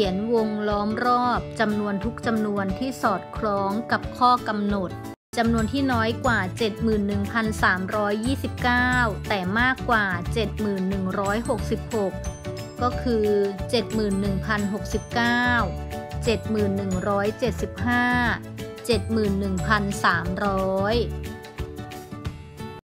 ขียนวงล้อมรอบจำนวนทุกจำนวนที่สอดคล้องกับข้อกำหนดจำนวนที่น้อยกว่า 71,329 แต่มากกว่า 71,166 ก็คือ 71,069 71,175 71,300